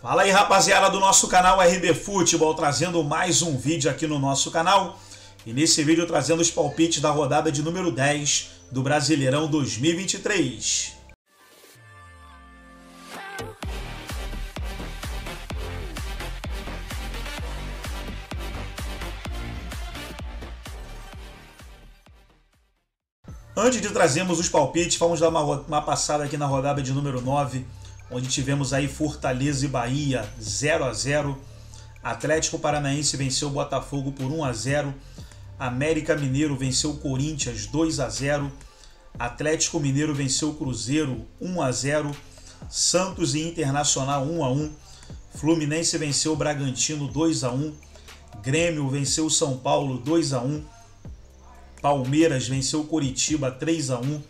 Fala aí rapaziada do nosso canal RB Futebol, trazendo mais um vídeo aqui no nosso canal. E nesse vídeo trazendo os palpites da rodada de número 10 do Brasileirão 2023. Antes de trazermos os palpites, vamos dar uma, uma passada aqui na rodada de número 9 onde tivemos aí Fortaleza e Bahia 0 a 0. Atlético Paranaense venceu o Botafogo por 1 a 0. América Mineiro venceu o Corinthians 2 a 0. Atlético Mineiro venceu o Cruzeiro 1 a 0. Santos e Internacional 1 a 1. Fluminense venceu o Bragantino 2 a 1. Grêmio venceu o São Paulo 2 a 1. Palmeiras venceu o Coritiba 3 a 1.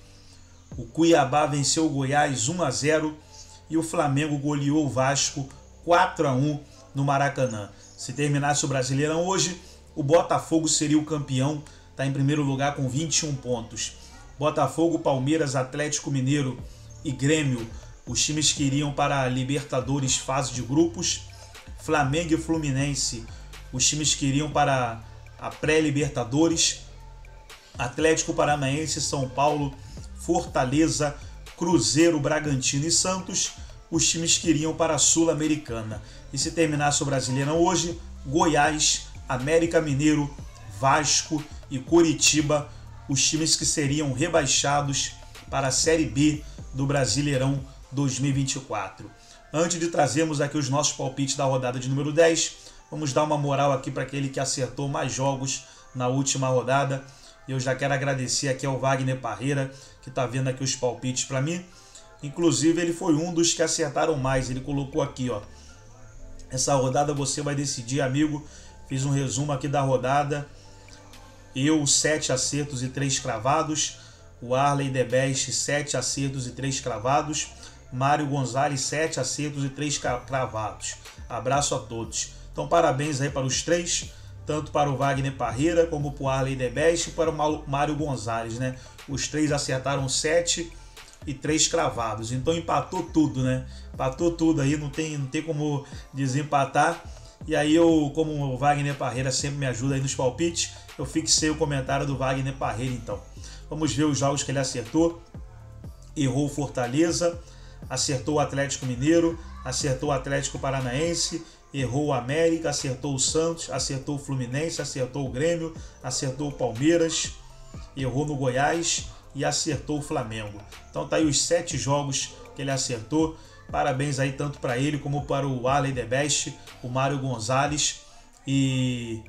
O Cuiabá venceu o Goiás 1 a 0 e o Flamengo goleou o Vasco 4 a 1 no Maracanã. Se terminasse o Brasileirão hoje, o Botafogo seria o campeão, está em primeiro lugar com 21 pontos. Botafogo, Palmeiras, Atlético Mineiro e Grêmio, os times que iriam para a Libertadores fase de grupos. Flamengo e Fluminense, os times que iriam para a pré-Libertadores. Atlético Paranaense, São Paulo, Fortaleza, Cruzeiro, Bragantino e Santos, os times que iriam para a Sul-Americana. E se terminasse o Brasileirão hoje, Goiás, América Mineiro, Vasco e Curitiba, os times que seriam rebaixados para a Série B do Brasileirão 2024. Antes de trazermos aqui os nossos palpites da rodada de número 10, vamos dar uma moral aqui para aquele que acertou mais jogos na última rodada. Eu já quero agradecer aqui ao Wagner Parreira, que está vendo aqui os palpites para mim. Inclusive, ele foi um dos que acertaram mais. Ele colocou aqui, ó. Essa rodada você vai decidir, amigo. Fiz um resumo aqui da rodada. Eu, sete acertos e três cravados. O Arley The Best, sete acertos e três cravados. Mário Gonzalez, sete acertos e três cravados. Abraço a todos. Então, parabéns aí para os três tanto para o Wagner Parreira como para o Arley Debest e para o Mário Gonzalez, né? Os três acertaram sete e três cravados. Então empatou tudo, né? Empatou tudo aí, não tem, não tem como desempatar. E aí eu, como o Wagner Parreira sempre me ajuda aí nos palpites, eu fixei o comentário do Wagner Parreira então. Vamos ver os jogos que ele acertou. Errou Fortaleza, acertou o Atlético Mineiro, acertou o Atlético Paranaense, errou o América, acertou o Santos, acertou o Fluminense, acertou o Grêmio, acertou o Palmeiras, errou no Goiás e acertou o Flamengo. Então tá aí os sete jogos que ele acertou. Parabéns aí tanto para ele como para o Arley The Best, o Mário Gonzalez e...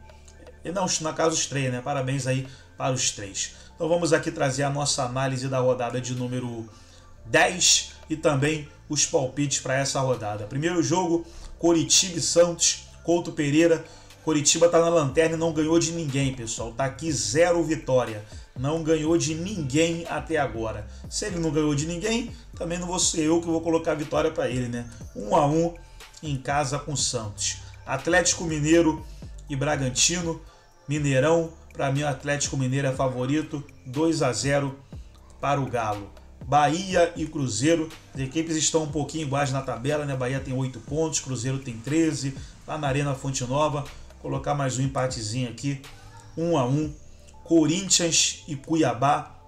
e não, na casa os três, né? Parabéns aí para os três. Então vamos aqui trazer a nossa análise da rodada de número 10 e também os palpites para essa rodada. Primeiro jogo, Coritiba e Santos, Couto Pereira. Coritiba está na lanterna e não ganhou de ninguém, pessoal. Tá aqui zero vitória. Não ganhou de ninguém até agora. Se ele não ganhou de ninguém, também não vou ser eu que vou colocar a vitória para ele, né? Um a um em casa com Santos. Atlético Mineiro e Bragantino. Mineirão, para mim o Atlético Mineiro é favorito. 2 a 0 para o Galo. Bahia e Cruzeiro. As equipes estão um pouquinho iguais na tabela, né? Bahia tem 8 pontos, Cruzeiro tem 13. Lá na Arena Fonte Nova, colocar mais um empatezinho aqui, 1 a 1. Corinthians e Cuiabá.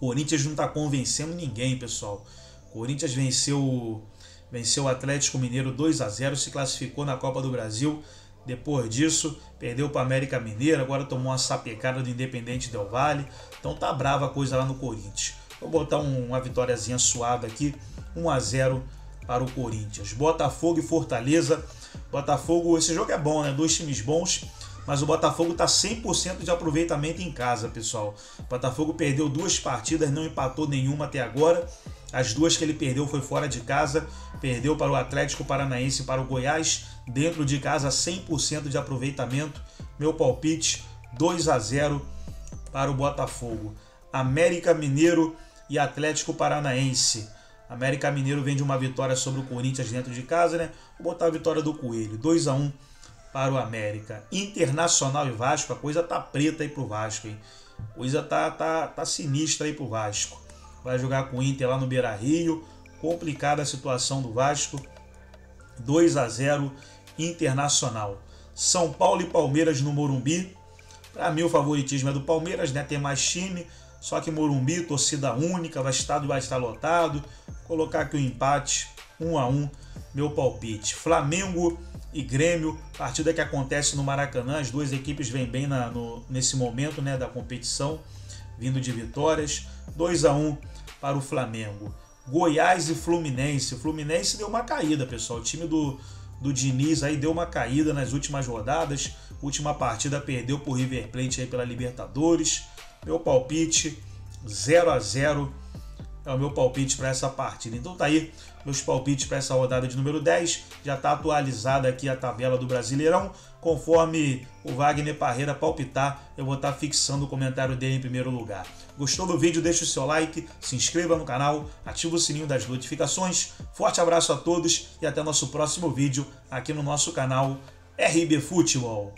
Corinthians não está convencendo ninguém, pessoal. Corinthians venceu venceu o Atlético Mineiro 2 a 0, se classificou na Copa do Brasil. Depois disso, perdeu para América Mineiro, agora tomou uma sapecada do Independente Del Vale. Então tá brava a coisa lá no Corinthians. Vou botar um, uma vitóriazinha suada aqui, 1 a 0 para o Corinthians. Botafogo e Fortaleza. Botafogo, esse jogo é bom, né? Dois times bons, mas o Botafogo está 100% de aproveitamento em casa, pessoal. O Botafogo perdeu duas partidas, não empatou nenhuma até agora. As duas que ele perdeu foi fora de casa, perdeu para o Atlético Paranaense e para o Goiás, dentro de casa 100% de aproveitamento. Meu palpite 2 a 0 para o Botafogo. América Mineiro e Atlético Paranaense. América Mineiro vem de uma vitória sobre o Corinthians dentro de casa, né? Vou botar a vitória do Coelho, 2 a 1 para o América. Internacional e Vasco, a coisa tá preta aí pro Vasco, hein? Coisa tá, tá, tá sinistra aí pro Vasco. Vai jogar com o Inter lá no Beira Rio. Complicada a situação do Vasco. 2 a 0 Internacional. São Paulo e Palmeiras no Morumbi. Para mim o favoritismo é do Palmeiras, né? Tem mais time, só que Morumbi, torcida única, vai estar, vai estar lotado. Colocar aqui o um empate, 1 um a 1 meu palpite. Flamengo e Grêmio, partida que acontece no Maracanã, as duas equipes vêm bem na, no, nesse momento né, da competição, vindo de vitórias. 2 a 1 para o Flamengo. Goiás e Fluminense. O Fluminense deu uma caída, pessoal. O time do, do Diniz aí deu uma caída nas últimas rodadas. Última partida perdeu por River Plate aí pela Libertadores. Meu palpite 0 a 0 é o meu palpite para essa partida. Então tá aí meus palpites para essa rodada de número 10. Já está atualizada aqui a tabela do Brasileirão. Conforme o Wagner Parreira palpitar, eu vou estar tá fixando o comentário dele em primeiro lugar. Gostou do vídeo? Deixe o seu like, se inscreva no canal, ative o sininho das notificações. Forte abraço a todos e até nosso próximo vídeo aqui no nosso canal RB Futebol.